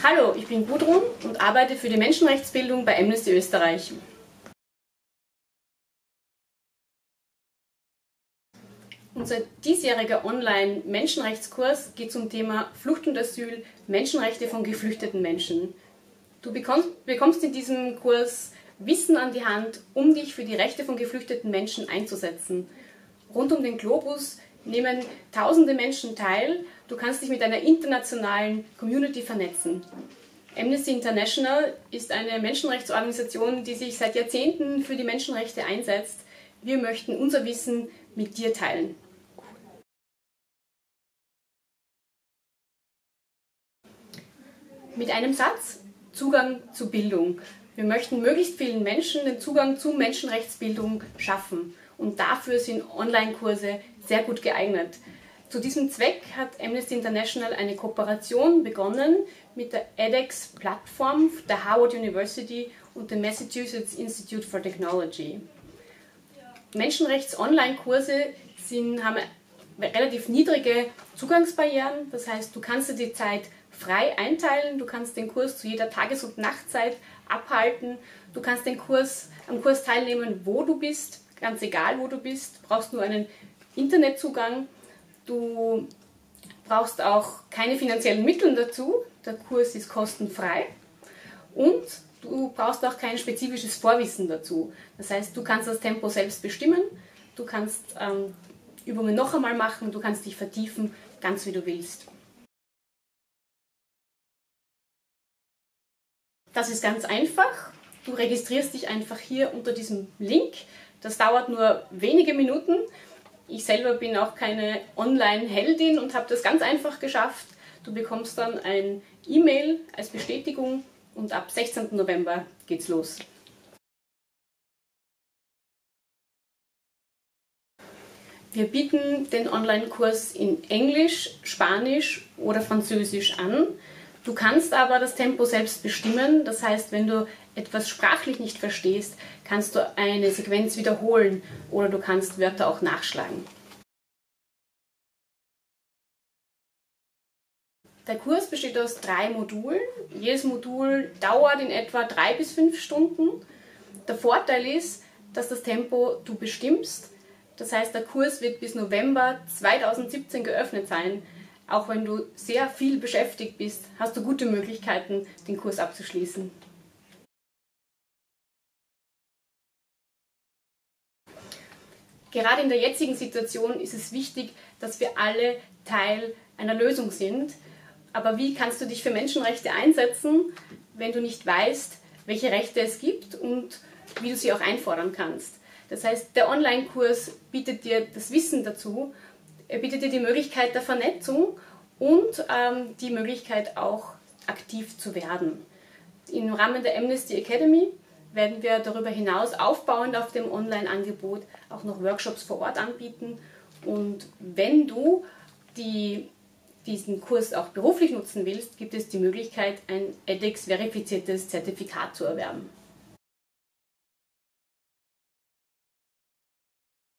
Hallo, ich bin Gudrun und arbeite für die Menschenrechtsbildung bei Amnesty Österreich. Unser diesjähriger Online-Menschenrechtskurs geht zum Thema Flucht und Asyl, Menschenrechte von geflüchteten Menschen. Du bekommst, in diesem Kurs Wissen an die Hand, um dich für die Rechte von geflüchteten Menschen einzusetzen. Rund um den Globus nehmen tausende Menschen teil. Du kannst dich mit einer internationalen Community vernetzen. Amnesty International ist eine Menschenrechtsorganisation, die sich seit Jahrzehnten für die Menschenrechte einsetzt. Wir möchten unser Wissen mit dir teilen. Mit einem Satz Zugang zu Bildung. Wir möchten möglichst vielen Menschen den Zugang zu Menschenrechtsbildung schaffen und dafür sind Online-Kurse sehr gut geeignet. Zu diesem Zweck hat Amnesty International eine Kooperation begonnen mit der edX-Plattform der Harvard University und dem Massachusetts Institute for Technology. Menschenrechts-Online-Kurse haben relativ niedrige Zugangsbarrieren, das heißt, du kannst dir die Zeit frei einteilen. Du kannst den Kurs zu jeder Tages- und Nachtzeit abhalten. Du kannst den Kurs, am Kurs teilnehmen, wo du bist, ganz egal wo du bist. Brauchst nur einen Internetzugang. Du brauchst auch keine finanziellen Mittel dazu. Der Kurs ist kostenfrei. Und du brauchst auch kein spezifisches Vorwissen dazu. Das heißt, du kannst das Tempo selbst bestimmen. Du kannst ähm, Übungen noch einmal machen. Du kannst dich vertiefen, ganz wie du willst. Das ist ganz einfach. Du registrierst dich einfach hier unter diesem Link. Das dauert nur wenige Minuten. Ich selber bin auch keine Online-Heldin und habe das ganz einfach geschafft. Du bekommst dann ein E-Mail als Bestätigung und ab 16. November geht's los. Wir bieten den Online-Kurs in Englisch, Spanisch oder Französisch an. Du kannst aber das Tempo selbst bestimmen. Das heißt, wenn du etwas sprachlich nicht verstehst, kannst du eine Sequenz wiederholen oder du kannst Wörter auch nachschlagen. Der Kurs besteht aus drei Modulen. Jedes Modul dauert in etwa drei bis fünf Stunden. Der Vorteil ist, dass das Tempo du bestimmst. Das heißt, der Kurs wird bis November 2017 geöffnet sein auch wenn du sehr viel beschäftigt bist, hast du gute Möglichkeiten, den Kurs abzuschließen. Gerade in der jetzigen Situation ist es wichtig, dass wir alle Teil einer Lösung sind. Aber wie kannst du dich für Menschenrechte einsetzen, wenn du nicht weißt, welche Rechte es gibt und wie du sie auch einfordern kannst? Das heißt, der Online-Kurs bietet dir das Wissen dazu er bietet dir die Möglichkeit der Vernetzung und ähm, die Möglichkeit auch aktiv zu werden. Im Rahmen der Amnesty Academy werden wir darüber hinaus aufbauend auf dem Online-Angebot auch noch Workshops vor Ort anbieten. Und wenn du die, diesen Kurs auch beruflich nutzen willst, gibt es die Möglichkeit, ein edX-verifiziertes Zertifikat zu erwerben.